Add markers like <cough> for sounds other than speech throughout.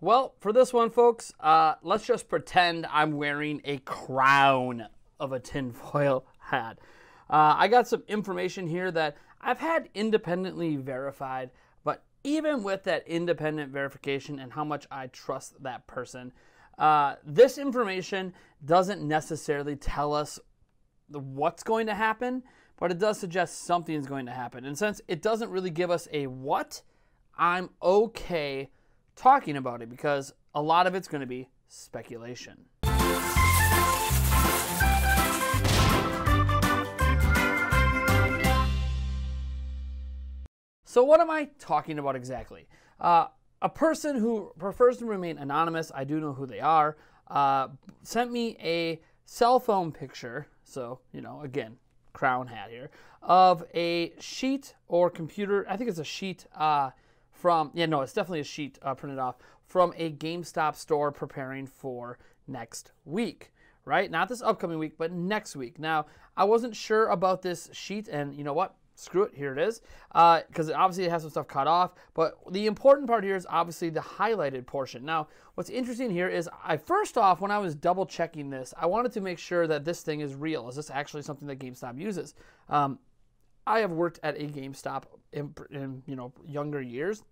Well, for this one, folks, uh, let's just pretend I'm wearing a crown of a tinfoil <laughs> hat. Uh, I got some information here that I've had independently verified, but even with that independent verification and how much I trust that person, uh, this information doesn't necessarily tell us what's going to happen, but it does suggest something is going to happen. And since it doesn't really give us a what, I'm okay talking about it because a lot of it's going to be speculation. So, what am I talking about exactly? Uh, a person who prefers to remain anonymous, I do know who they are, uh, sent me a cell phone picture. So, you know, again, crown hat here, of a sheet or computer. I think it's a sheet uh, from, yeah, no, it's definitely a sheet uh, printed off from a GameStop store preparing for next week right? Not this upcoming week, but next week. Now, I wasn't sure about this sheet, and you know what? screw it, here it is. Because uh, obviously it has some stuff cut off. But the important part here is obviously the highlighted portion. Now, what's interesting here is I first off, when I was double checking this, I wanted to make sure that this thing is real. Is this actually something that GameStop uses? Um, I have worked at a GameStop in, in you know younger years.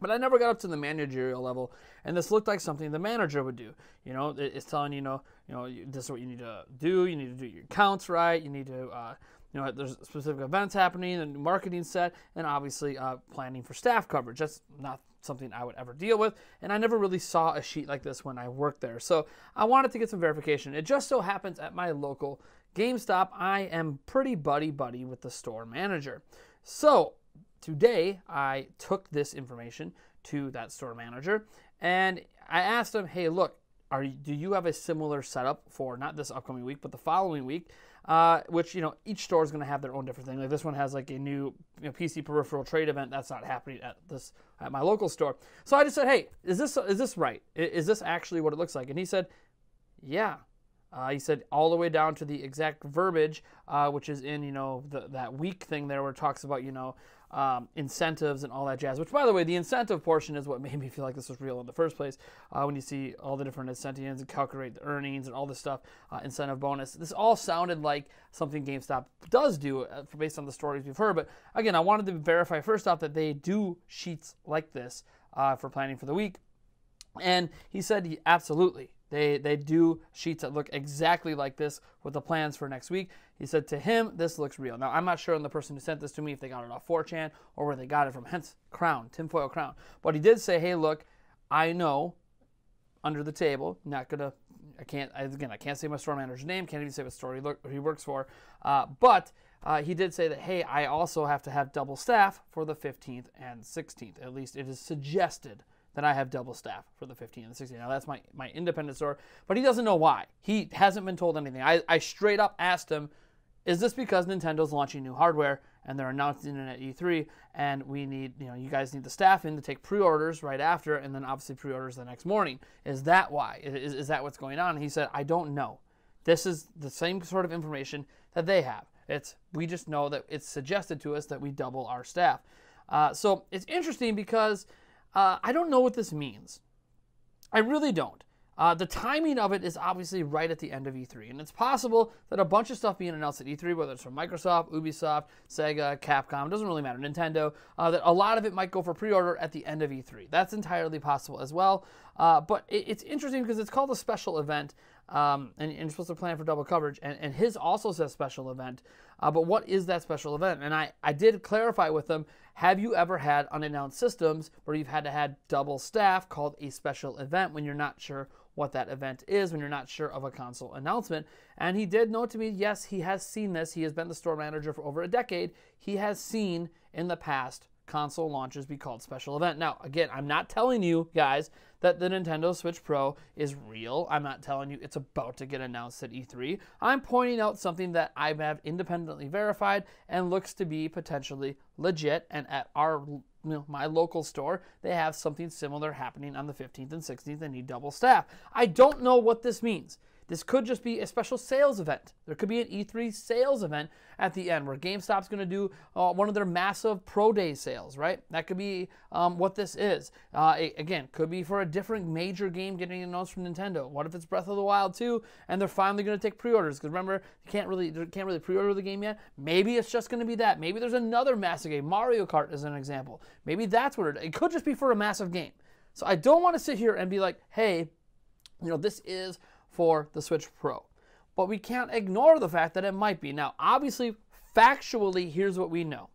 But I never got up to the managerial level, and this looked like something the manager would do. You know, it's telling you know, you know, this is what you need to do. You need to do your accounts right. You need to uh, you know, there's specific events happening and marketing set, and obviously uh, planning for staff coverage. That's not something I would ever deal with, and I never really saw a sheet like this when I worked there. So I wanted to get some verification. It just so happens at my local GameStop, I am pretty buddy buddy with the store manager. So today I took this information to that store manager, and I asked him, "Hey, look." Are, do you have a similar setup for not this upcoming week, but the following week? uh, which you know each store is going to have their own different thing. Like this one has like a new you know, PC peripheral trade event that's not happening at this at my local store. So I just said, hey, is this is this right? Is this actually what it looks like? And he said, yeah. Uh, he said all the way down to the exact verbiage, uh, which is in you know the, that week thing there where it talks about you know um, incentives and all that jazz. Which, by the way, the incentive portion is what <laughs> made me feel like this was real in the first place. Uh, when you see all the different incentives and calculate the earnings and all this stuff, uh, incentive bonus, this all sounded like something GameStop does do uh, based on the stories we've heard. But again, I wanted to verify first off that they do sheets like this uh, for planning for the week. And he said, absolutely. They, they do sheets that look exactly like this with the plans for next week. He said to him, this looks real. Now, I'm not sure on the person who sent this to me if they got it off 4chan or where they got it from, hence crown, tinfoil crown. But he did say, hey, look, I know under the table, not to, I can't, again, I can't say my store manager's name, can't even say what store he, look, he works for, uh, but uh, he did say that, hey, I also have to have double staff for the 15th and 16th. At least it is suggested then I have double staff for the 15 and the 16. Now that's my, my independent store, but he doesn't know why. He hasn't been told anything. I, I straight up asked him, is this because Nintendo's launching new hardware and they're announcing it at E3 and we need, you know, you guys need the staff in to take pre-orders right after and then obviously pre-orders the next morning. Is that why? Is, is that what's going on? And he said, I don't know. This is the same sort of information that they have. It's we just know that it's suggested to us that we double our staff. Uh, so it's interesting because uh, I don't know what this means. I really don't. Uh, the timing of it is obviously right at the end of E3, and it's possible that a bunch of stuff being announced at E3, whether it's from Microsoft, Ubisoft, Sega, Capcom, doesn't really matter, Nintendo, uh, that a lot of it might go for pre-order at the end of E3. That's entirely possible as well. Uh, but it, it's interesting because it's called a special event, um, and, and, you're supposed to plan for double coverage. And, and his also says special event. Uh, but what is that special event? And I, I did clarify with them have you ever had unannounced systems where you've had to have double staff called a special event when you're not sure what that event is, when you're not sure of a console announcement? And he did note to me, yes, he has seen this. He has been the store manager for over a decade. He has seen in the past console launches be called special event. Now, again, I'm not telling you guys that the Nintendo Switch Pro is real. I'm not telling you it's about to get announced at E3. I'm pointing out something that I have independently verified and looks to be potentially legit. And at our you know, my local store, they have something similar happening on the 15th and 16th and need double staff. I don't know what this means. This could just be a special sales event. There could be an E3 sales event at the end where GameStop's going to do uh, one of their massive Pro Day sales, right? That could be um, what this is. Uh, it, again, could be for a different major game getting announced from Nintendo. What if it's Breath of the Wild 2 and they're finally going to take pre-orders? Because remember, you can't really you can't really pre-order the game yet. Maybe it's just going to be that. Maybe there's another massive game, Mario Kart is an example. Maybe that's what it. It could just be for a massive game. So I don't want to sit here and be like, hey, you know, this is for the Switch Pro. But we can't ignore the fact that it might be. Now, obviously, factually, here's what we know.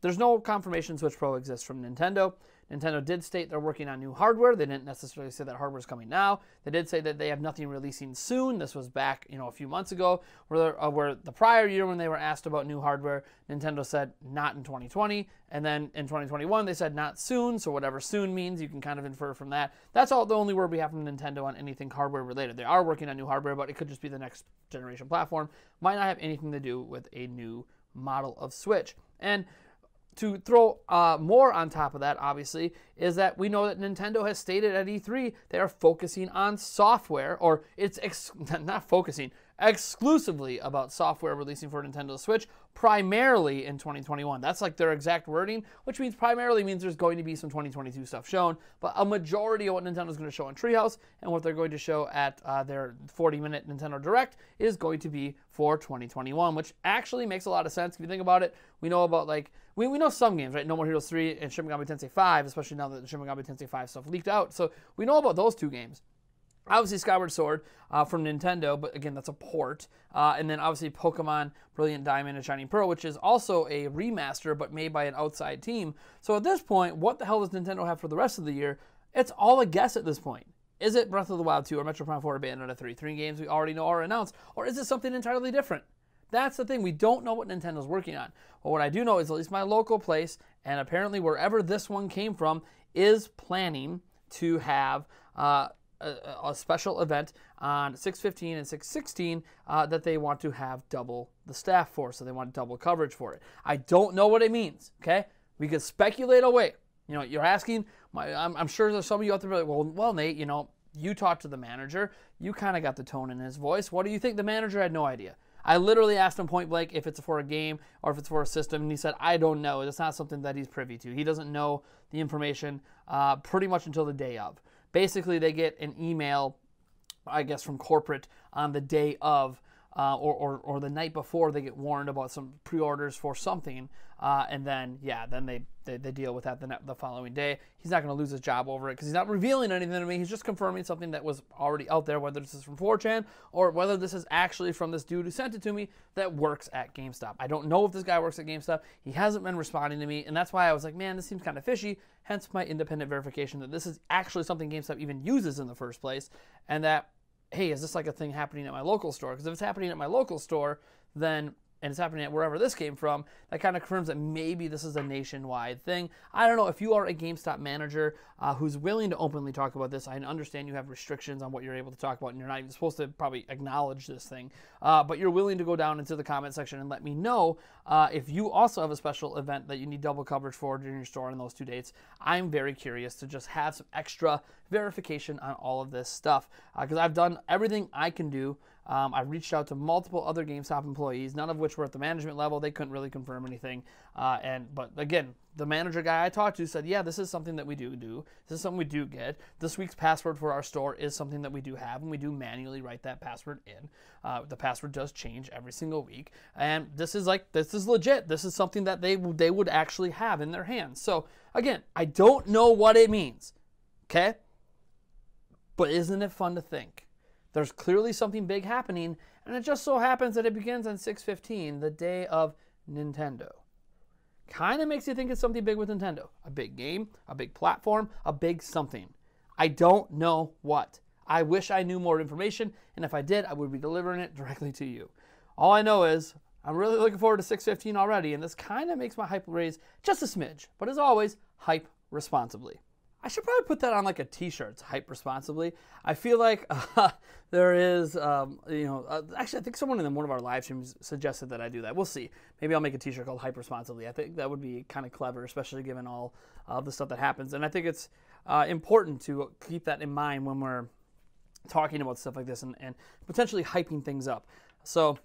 There's no confirmation Switch Pro exists from Nintendo. Nintendo did state they're working on new hardware. They didn't necessarily say that hardware is coming now. They did say that they have nothing releasing soon. This was back, you know, a few months ago, where, uh, where the prior year when they were asked about new hardware, Nintendo said not in 2020, and then in 2021 they said not soon. So whatever soon means, you can kind of infer from that. That's all the only word we have from Nintendo on anything hardware related. They are working on new hardware, but it could just be the next generation platform. Might not have anything to do with a new model of Switch. And to throw uh, more on top of that, obviously, is that we know that Nintendo has stated at E3 they are focusing on software, or it's ex- <laughs> not focusing, exclusively about software releasing for Nintendo Switch, primarily in 2021. That's like their exact wording, which means primarily means there's going to be some 2022 stuff shown, but a majority of what Nintendo's going to show on Treehouse and what they're going to show at uh, their 40-minute Nintendo Direct is going to be for 2021, which actually makes a lot of sense if you think about it. We know about like we, we know some games, right? No More Heroes 3 and Shin Megami Tensei 5, especially now that the Shin Megami Tensei 5 stuff leaked out. So we know about those two games. Obviously, Skyward Sword uh, from Nintendo, but again, that's a port. Uh, and then obviously, Pokemon Brilliant Diamond and Shining Pearl, which is also a remaster, but made by an outside team. So at this point, what the hell does Nintendo have for the rest of the year? It's all a guess at this point. Is it Breath of the Wild 2 or Metroid Prime 4 or Bayonetta 3? Three games we already know are announced. Or is it something entirely different? That's the thing. We don't know what Nintendo's working on. But what I do know is at least my local place, and apparently wherever this one came from, is planning to have uh, a, special event on 615 and 616 uh, that they want to have double the staff for. So they want double coverage for it. I don't know what it means. Okay, we could speculate away. You know, you're asking. My, I'm, I'm sure there's some of you out there like, well, well, Nate, you know, you talked to the manager. You kind of got the tone in his voice. What do you think? The manager had no idea. I literally asked him point blank if it's for a game or if it's for a system, and he said, I don't know. It's not something that he's privy to. He doesn't know the information uh, pretty much until the day of. Basically, they get an email, I guess, from corporate on the day of. Uh, or, or, or the night before they get warned about some pre-orders for something uh, and then yeah then they, they, they deal with that the, the following day. He's not going to lose his job over it because he's not revealing anything to me. He's just confirming something that was already out there whether this is from 4chan or whether this is actually from this dude who sent it to me that works at GameStop. I don't know if this guy works at GameStop. He hasn't been responding to me and that's why I was like man this seems kind of fishy. Hence my independent verification that this is actually something GameStop even uses in the first place and that hey, is this like a thing happening at my local store? Because if it's happening at my local store, then and it's happening at wherever this came from, that kind of confirms that maybe this is a nationwide thing. I don't know if you are a GameStop manager uh, who's willing to openly talk about this. I understand you have restrictions on what you're able to talk about, and you're not even supposed to probably acknowledge this thing. Uh, but you're willing to go down into the comment section and let me know uh, if you also have a special event that you need double coverage for during your store on those two dates. I'm very curious to just have some extra verification on all of this stuff because uh, I've done everything I can do. Um, I reached out to multiple other GameStop employees, none of which were at the management level. They couldn't really confirm anything. Uh, and but again, the manager guy I talked to said, "Yeah, this is something that we do do. This is something we do get. This week's password for our store is something that we do have, and we do manually write that password in. Uh, the password does change every single week, and this is like this is legit. This is something that they they would actually have in their hands. So again, I don't know what it means. Okay, but isn't it fun to think?" There's clearly something big happening, and it just so happens that it begins on 615, the day of Nintendo. Kind of makes you think it's something big with Nintendo. A big game, a big platform, a big something. I don't know what. I wish I knew more information, and if I did, I would be delivering it <laughs> directly to you. All I know is I'm really looking forward to 615 already, and this kind of makes my hype raise just a smidge. But as always, hype responsibly. I should probably put that on like a T-shirt. Hype responsibly. I feel like uh, <laughs> there is, um, you know, uh, actually, I think someone in one of our live streams suggested that I do that. We'll see. Maybe I'll make a T-shirt called Hype responsibly. I think that would be kind of clever, especially given all of the stuff that happens. And I think it's uh, important to keep that in mind when we're talking about stuff like this and, and potentially hyping things up. So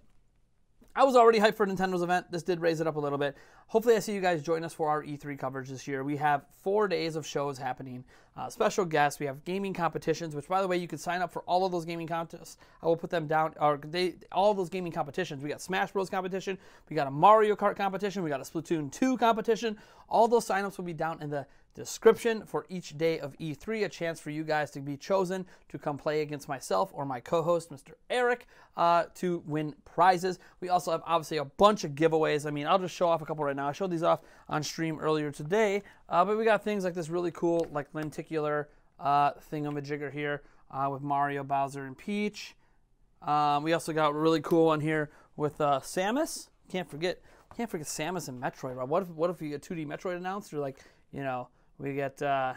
I was already hyped for Nintendo's event. This did raise it up a little bit. Hopefully, I see you guys join us for our E3 coverage this year. We have four days of shows happening, uh, special guests. We have gaming competitions, which, by the way, you can sign up for all of those gaming contests. I will put them down. Or they, all those gaming competitions. We got Smash Bros. competition. We got a Mario Kart competition. We got a Splatoon 2 competition. All those signups will be down in the description for each day of E3, a chance for you guys to be chosen to come play against myself or my co host, Mr. Eric, uh, to win prizes. We also have obviously a bunch of giveaways. I mean, I'll just show off a couple right now. I showed these off on stream earlier today, uh, but we got things like this really cool, like lenticular uh, thingamajigger here uh, with Mario, Bowser, and Peach. Um, we also got a really cool one here with uh, Samus. Can't forget, can't forget Samus and Metroid. What if, what if you get 2D Metroid announced or like, you know, we get, uh,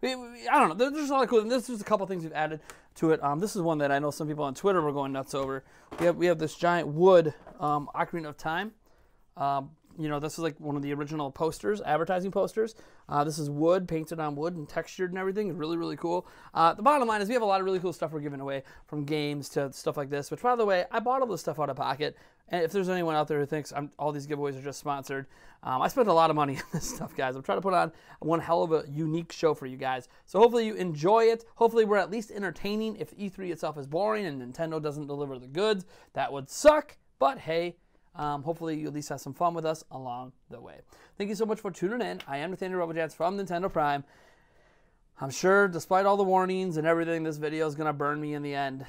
we, we, I don't know. There's a lot of cool. This is a couple things we've added to it. Um, this is one that I know some people on Twitter were going nuts over. We have we have this giant wood um, Ocarina of Time. Um, you know, this is like one of the original posters, advertising posters. Uh, this is wood, painted on wood and textured and everything. Really, really cool. Uh, the bottom line is we have a lot of really cool stuff we're giving away, from games to stuff like this. Which, by the way, I bought all this stuff out of pocket. And if there's anyone out there who thinks I'm, all these giveaways are just sponsored, um, I spent a lot of money <laughs> on this stuff, guys. I'm trying to put on one hell of a unique show for you guys. So hopefully you enjoy it. Hopefully we're at least entertaining. If E3 itself is boring and Nintendo doesn't deliver the goods, that would suck. But hey, um, hopefully, you at least have some fun with us along the way. Thank you so much for tuning in. I am Nathaniel Robochance from Nintendo Prime. I'm sure, despite all the warnings and everything, this video is going to burn me in the end.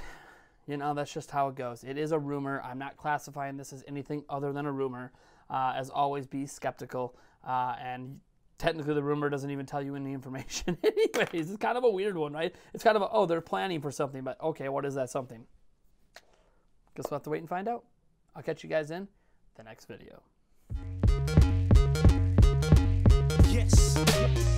You know, that's just how it goes. It is a rumor. I'm not classifying this as anything other than a rumor. Uh, as always, be skeptical. Uh, and technically, the rumor doesn't even tell you any information, <laughs> anyways. It's kind of a weird one, right? It's kind of a, oh, they're planning for something, but okay, what is that something? Guess we'll have to wait and find out. I'll catch you guys in the next video. Yes.